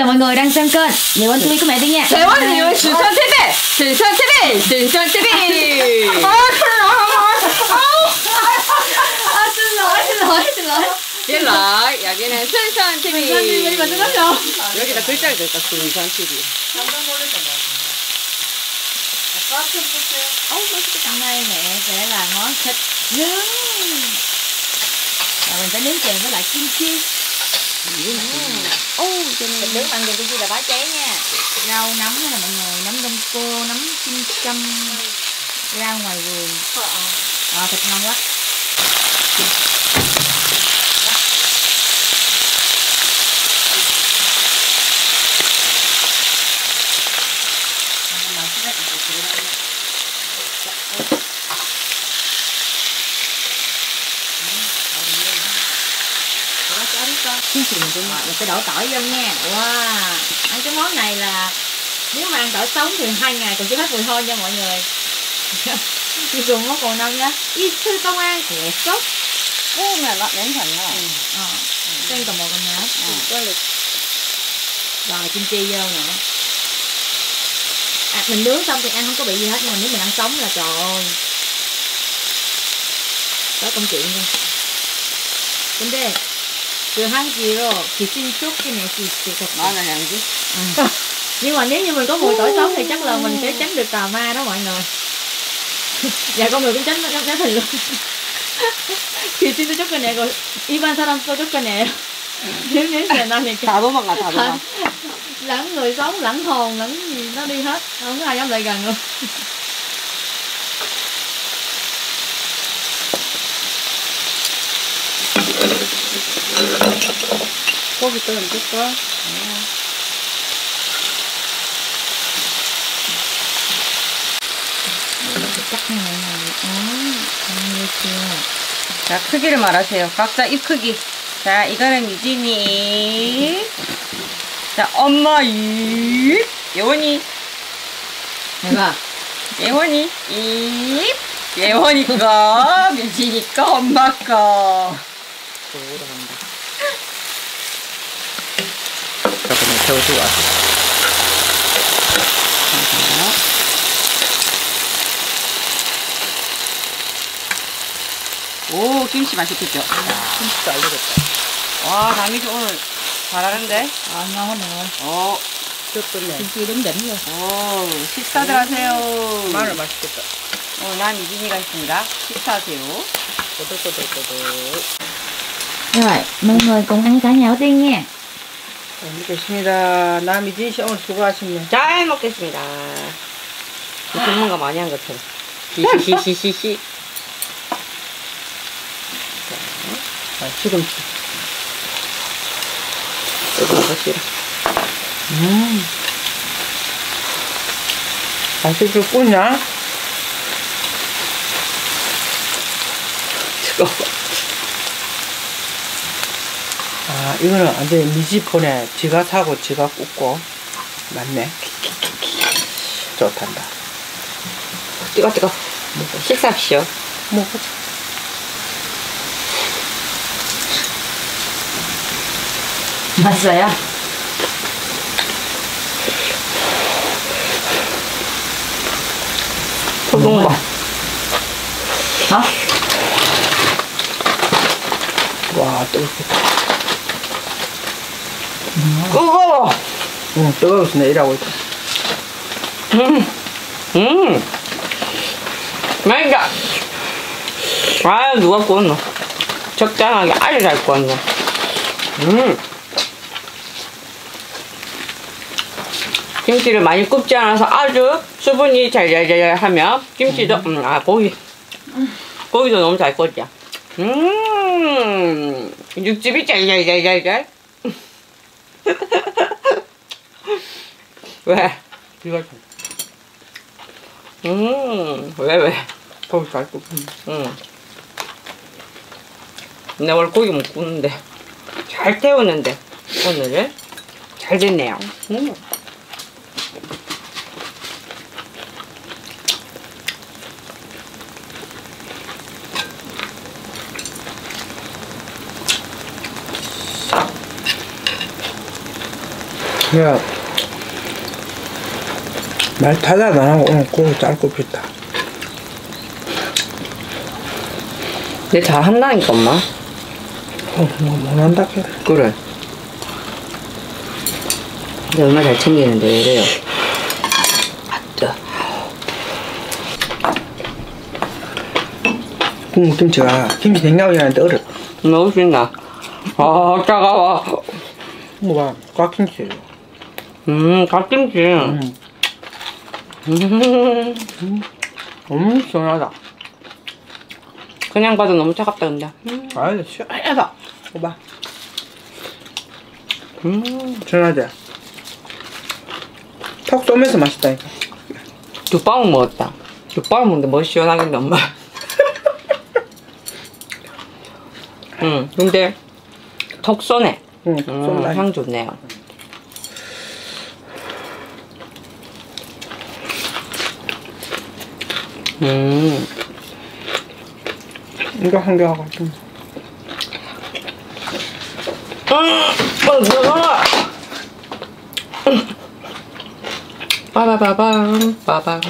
Chào mọi người đang xem kênh Nhiều anh TV của mẹ Tiên nha 대원님은 실천 TV! 실천 TV! 실천 TV! 아 xin lỗi xin lỗi xin lỗi 일라 여기는 순선 TV. 순선 TV 가 뜨거워. 여기다 글자를 넣을까 순선 TV. Hôm nay mẹ sẽ làm món thịt nướng Và mình sẽ nướng kèm với lại kim chi Ô, cho mình đứng ăn đừng có chi là bá cháy nha. Rau nấm là mọi người, nấm đông cô, nấm chim châm ra ngoài vườn. À, Thịt ngon quá thì mình sẽ ngọt là cái đổ tỏi vô nha. Wow. Ăn cái món này là nếu mà ăn tỏi sống thì hai ngày còn chưa hết mùi hôi nha mọi người. Thì dùng nó còn năm nhá. Y sư công an. Của sốc thế mà nó đến thành rồi à? ừ, ờ. Trên một tầng nào? Ừ. Ừ, có lực rồi kim chi vô nữa. À, mình nướng xong thì ăn không có bị gì hết nhưng mà nếu mình ăn sống là trời ơi. Có công chuyện luôn. Tính đi 그 한기로 귀신 쫓기네 수 있을 것 같아. 마늘 향기. Ừ. nhưng mà nếu như mình có mùi tỏi sống thì chắc là mình sẽ tránh được tà ma đó mọi người dạ con người cũng tránh tránh tránh hình luôn thì xin tôi chúc cái này rồi Ivan sao tôi chúc cái này nếu nếu giờ năm thì 다 도망가 다 도망. lẫn người sống lẫn hồn lẫn gì nó đi hết không có ai dám lại gần luôn 고기 또 얹을까? người ồ như chưa 자 크기를 말하세요. 각자 입 크기. 자 이거는 유진이. 자 엄마 입. 예원이. 내가 예원이 입. 예원이 거. 유진이 거. 엄마 거. 돌아간다. 조금 세워주고 왔어. 오 김치 맛있겠죠? 진짜 알려줬다. 와 남이씨 오늘 잘하는데? mọi người 오, 귀엽겠네. 김치 đúng đỉnh luôn 오 식사들 하세요 마늘 맛있겠다. 오늘 난 이진이가 있습니다 식사하세요 꼬들꼬들꼬들. rồi mọi người cùng ăn cả nhà tiên nha 잘 먹겠습니다. 남이진 씨 오늘 수고하십니다. 잘 먹겠습니다 전문가 많이 한 것처럼 히히히히히 자, 시금치. 뜨거운 거 싫어 음. 맛있을 뿐이야? 뜨거워 아, 이거는. 미집 보내. 지가 사고 지가 굽고. 맞네. 좋단다. 뜨거 뜨거 식사하십시오 먹어보자. 맛있어요? 소금과 hả 와, 뜨겁겠다. 뜨거워 응, 뜨거워서 내일하고 있다. 음, 음, 맛있다. 아, 누가 구웠노? 적당하게 아주 잘 구웠네. 음. 김치를 많이 굽지 않아서 아주 수분이 잘잘잘 하면 김치도, 음, 아, 고기. 고기도 너무 잘 구웠죠. 음, 육즙이 잘잘잘잘잘. 왜? 이거 좀 음, 왜, 왜? 고기 잘 굽고. 응. 나 원래 고기 못 굽는데. 잘 태우는데. 오늘은 잘 됐네요. 음. 내가 말 타다 안 하고 오늘 고기 짧고 pis다. 내 잘 한다니까 엄마. 어, 뭐, 못한다 해. 그래. 근데 얼마 잘 챙기는데 왜 이래요? 아뜨. 국물김치가 김치 냉장고에 하는데 얼어. 먹을 수 있나? 아 차가워. 뭐가 꽉김치예요. 음 갓김치. 음, 음. 음, 시원하다. 그냥 봐도 너무 차갑다 근데. 음. 아유, 시원하다. 봐봐. 음. 시원하지? 턱 쏘면서 맛있다니까. 두 방울 먹었다. 두 방울 먹는데 뭐 시원하겠네 엄마. 음 근데 턱 쏘네. 응, 음. 향 좋네요. 음, 이거 한 개 하고 좀. 어, 들어가. 빠바바밤, 빠밤,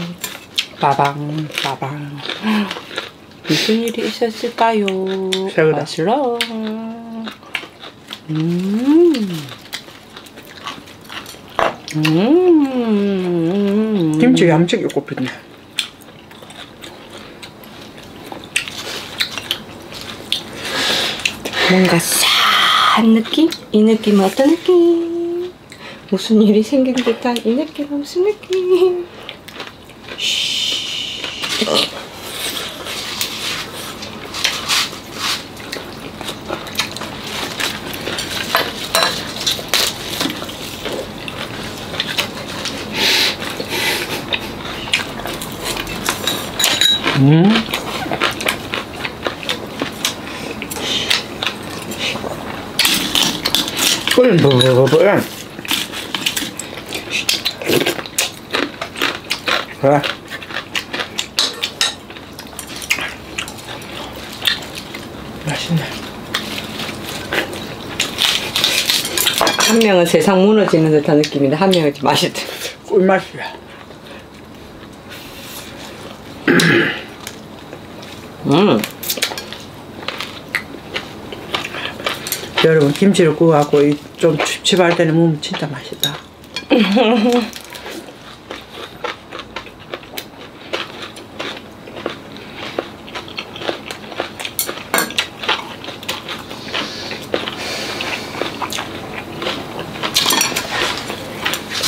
빠밤, 빠밤. 무슨 일이 있었을까요? 새우다. 맛있어. 음. 음. 김치 얌치게 꼽혔네. 뭔가 싸한 느낌? 이 느낌은 어떤 느낌? 무슨 일이 생긴 듯한 이 느낌은 무슨 느낌? 버버버버. 그래. 맛있네. 한 명은 세상 무너지는 듯한 느낌인데 한 명은 좀 맛있다. 꿀맛이야. 음. 여러분 김치를 구워갖고 이좀 칩칩할 때는 먹으면 진짜 맛있다.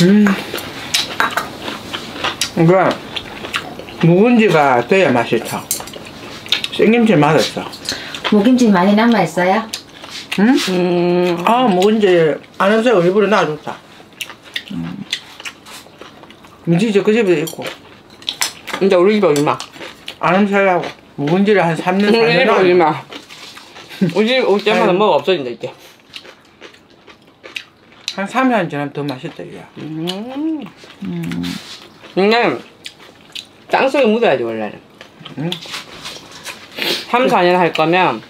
음. 이거 묵은지가 돼야 맛있다. 생김치 맛없어. 무김치 많이 남아 있어요? 응? 음. 아, 묵은지 안 없어요. 일부러 놔줬다. 민지 저그 집에 있고 근데 우리 집에 얼마? 안 없애려고 묵은지를 한 3년 우리 집에 4년 놔 얼마? 우리 집 올 때마다. 뭐가 없어진다 이제. 한 3년 지나면 더 맛있다 이게. 음. 근데 땅속에 묻어야지 원래는. 응? 3, 4년 할 거면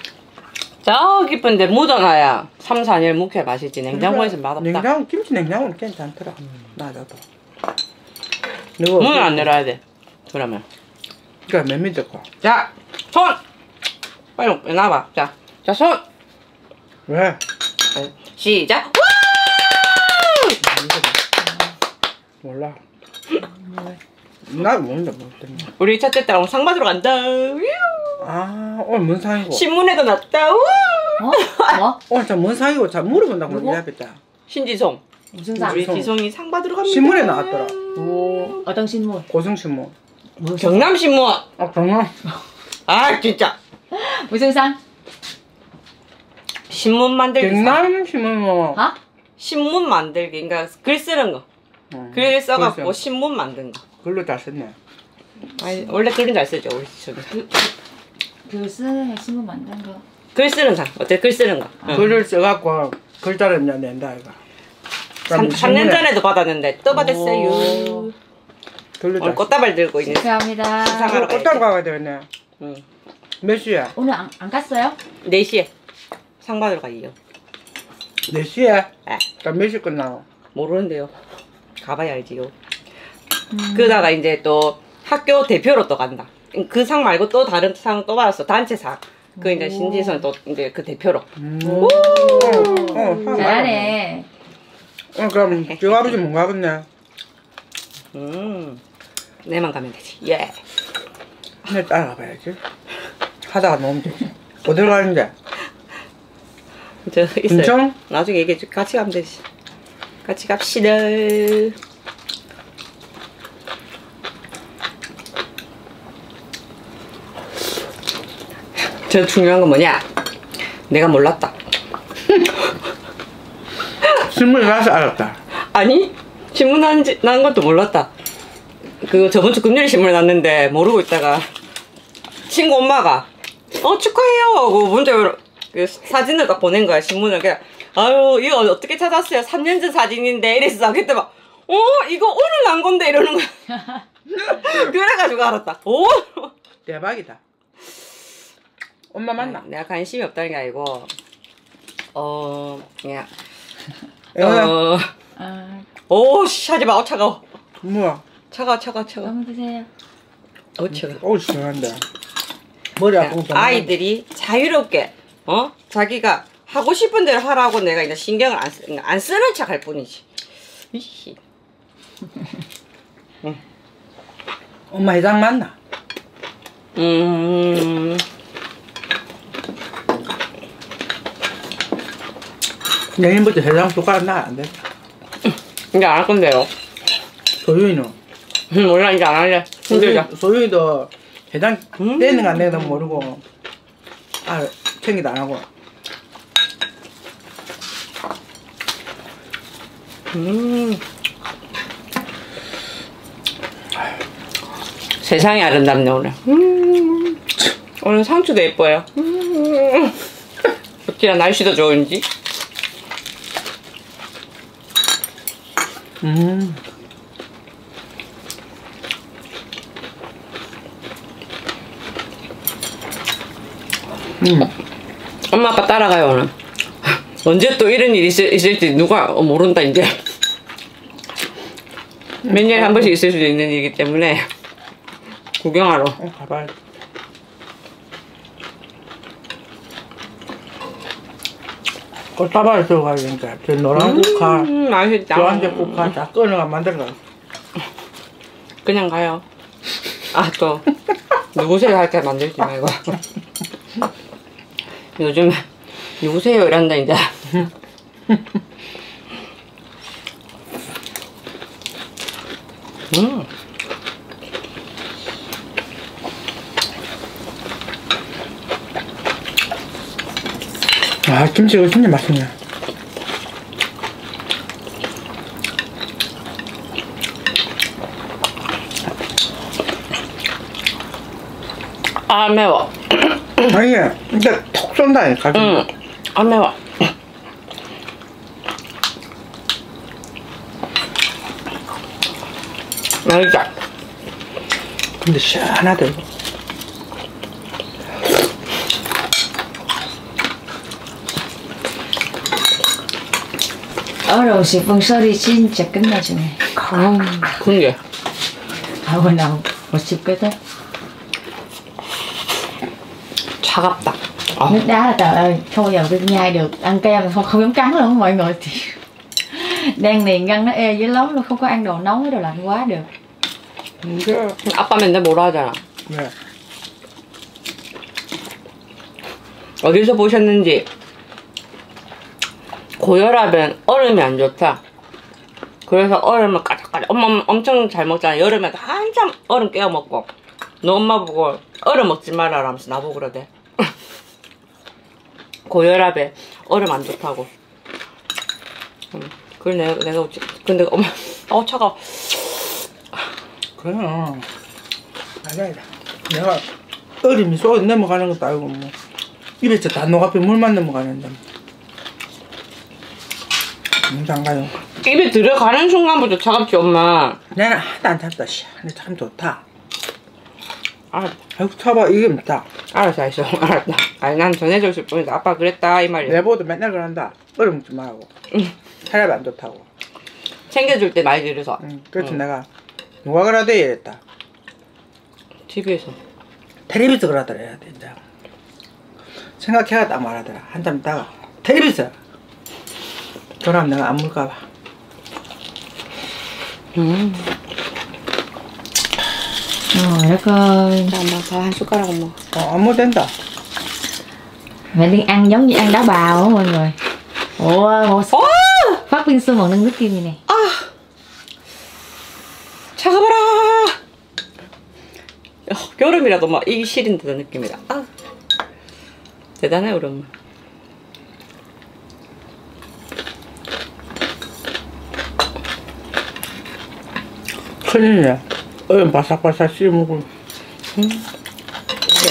저 깊은데 묻어놔야 3, 4년 묵혀야 맛있지. 냉장고에서 맛없다. 냉장 김치 냉장고는 괜찮더라. 놔줘도. 누구 문을 안 열어야 돼. 그러면. 그러니까 몇 미터 거. 자, 손! 빨리 나와봐. 자, 자, 손! 왜? 시작! 몰라. 나 모른다 뭐 때문에. 우리 첫째 딸 오늘 상 받으러 간다. 아 오늘 뭔 상이고? 신문에도 났다. 우! 어? 뭐? 오늘 저뭔 상이고 잘 물어본다고 누구? 얘기했다. 신지송. 무슨 상? 우리 지송. 지송이 상 받으러 갑니다. 신문에 나왔더라. 오, 어떤 신문? 고성신문. 무슨, 경남신문. 아 정말? 아, 진짜. 무슨 상? 신문 만들기. 상. 경남신문 뭐. 어? 신문 만들기. 그러니까 글 쓰는 거. 어, 글 써갖고 글쎄, 신문 만든 거. 글로 잘 썼네. 아니, 원래 글은 잘 쓰죠, 우리 지송 이. 그 쓰는 신문 만든 거. 글 쓰는 상. 어때? 글 쓰는 거. 응. 글을 써갖고 글자를 이제 낸다 이거. 3, 년 전에도 받았는데 또 받았어요. 오. 오늘 잘. 꽃다발 들고 있는. 축하합니다. 수상하러 가야 꽃다고 가야 되겠네. 응. 몇 시에? 오늘 안, 안 갔어요? 4시에 상 받으러 가요. 4 시에? 네. 그럼 몇시 끝나고? 모르는데요. 가봐야 알지요. 그러다가 이제 또 학교 대표로 또 간다. 그 상 말고 또 다른 상 또 받았어. 단체상. 그 이제 신지선 또 이제 그 대표로. 음. 어, 어, 잘하네. 어, 그럼 저 아버지 못 가겠네. 음. 내만 가면 되지. 예. 내 따라가 봐야지. 하다가 놓으면 되지. 어딜 가는데? 저 있어요. 인천? 나중에 얘기해 줄. 같이 가면 되지. 같이 갑시다. 저 중요한 건 뭐냐? 내가 몰랐다. 신문에 가서 알았다. 아니 신문 난, 지- 난 것도 몰랐다. 그 저번 주 금요일 신문에 났는데 모르고 있다가 친구 엄마가 어 축하해요 하고 문자로 그 사진을 딱 보낸 거야 신문을 그냥 아유 이거 어떻게 찾았어요? 3년 전 사진인데 이랬어 그때 막어 이거 오늘 난 건데 이러는 거야. 그래가지고 알았다. 오 대박이다. 엄마 만나. 내가 관심이 없다는 게 아니고 어 그냥 어 아, 오씨 하지 마 어, 차가워 뭐야? 차가워 차가워 차가워 너무 드세요. 어 차가워 어우, 시원한데. 머리 아프고 좀 아이들이 자유롭게 어 자기가 하고 싶은 대로 하라고 내가 이제 신경을 안, 쓰, 안 쓰는 척 할 뿐이지. 이씨. 엄마 해장 맞나? 음, 내일부터 해장 숟가락 나안 돼. 이제 안 할 건데요. 소윤이는? 음, 몰라 이제 안 할래. 힘들다. 소윤, 소윤이도 해장 음. 되는가 안 되는가 모르고 아 챙기도 안 하고 음. 세상이 아름답네 오늘. 음. 오늘 상추도 예뻐요. 음. 어찌나 날씨도 좋은지. 음. 음. 엄마 아빠 따라가요 오늘. 언제 또 이런 일이 있을, 있을지 누가 모른다 이제. 몇 년에 한 번씩 있을 수도 있는 일이기 때문에 구경하러. 어, 가봐야 꽃다발을 들어가야 되니까 저 노란 국화 음, 맛있다. 노란색 국화 다 꺼내가 만들어가 그냥 가요. 아 또. 누구세요 할때 만들지 말고. 요즘 누구세요 이란다 이제 아 김치가 진짜 맛있네 아 매워. 아니 근데 톡 쏜다니까 응, 안 매워. 맛있다. 근데 시원하다 이거 어려운 시풍설이 진짜 끝나주네. 근데 하고 나못 싶거든. 차갑다. 아, Nước đá là trời ơi, không bao giờ tôi nhai được Ăn kem không không dám cắn luôn mọi người thì Đang niềng răng nó ê dưới lắm luôn Không có ăn đồ nóng với đồ lạnh quá được 이게 아빠 맨날 뭐라 하잖아. 네. 어디서 보셨는지 고혈압엔 얼음이 안 좋다. 그래서 얼음을 까작까작 엄마 엄청 잘 먹잖아. 여름에 한참 얼음 깨워 먹고 너 엄마 보고 얼음 먹지 말아라 하면서 나보고 그러대. 고혈압에 얼음 안 좋다고. 음, 그걸 내가 내가 근데 엄마 어 차가. 그냥 아니다 내가 얼음이 쏙 넘어가는 것도 아니고 뭐 입에서 다 녹아피 물만 넘어가는데 음, 장가요 입에 들어가는 순간부터 차갑지 엄마. 나는 하나도 안 탔다 시원해 참 좋다 아 아이고 타봐 이게 맵다 알았어 알았어 알았다. 아니 난 전해줬을 뿐이다. 아빠 그랬다 이 말이야. 내보도 맨날 그런다 얼음 먹지 말라고 혈압 안 좋다고 챙겨줄 때 많이 들여서 응. 그래서 응. 내가 누가 그러대 이랬다. TV에서 텔레비전 그러더라 이제. 생각해가 딱 말하더라. 한참 있다가 텔레비전. 그럼 내가 안 물까 봐. 음. Đất ơi 자 엄마 밥한 숟가락 먹어 어, 안 물된다. Mẹ đang ăn giống như ăn đá bào á mọi người Ủa một 어! phát viên sư một nâng nước kim này nè 아 차가워라 어, 여름이라도 막 이기 시린다는 느낌이다 아 대단해 우리 엄마 큰일이야. 얼음 바삭바삭 씹고.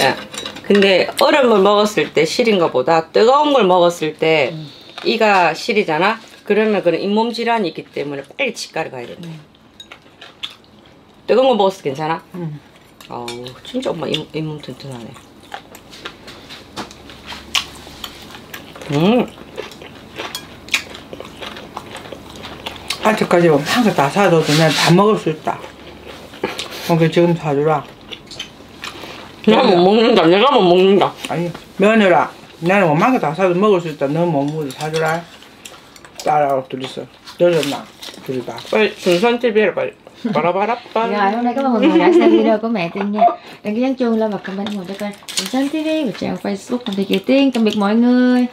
야, 근데 얼음을 먹었을 때 시린 것보다 뜨거운 걸 먹었을 때 이가 시리잖아? 그러면 그런 잇몸 질환이 있기 때문에 빨리 치과를 가야 된대. 뜨거운 거 먹었을 때 괜찮아? 응. 아우, 진짜 엄마 잇, 잇몸 튼튼하네. 음, 아직까지 한거 다 사줘도 그냥 다 먹을 수 있다. 그러니까 지금 사주라. 내가 못 먹는다. 내가 못 먹는다. 아니 며느라 나는 엄마가다 사도 먹을 수 있다. 너못 먹어도 사주라. 딸하고 둘이서 여졌나 둘이 다. 빨리 중산 TV 해라, 빨리. 바라바라빠. Rồi hôm nay các bạn mọi người đã xem video của mẹ Tiên nha Đăng ký nhấn chuông lên và comment một cho kênh Bình Sơn TV và trang Facebook Công ty Kỳ Tiên Tạm biệt mọi người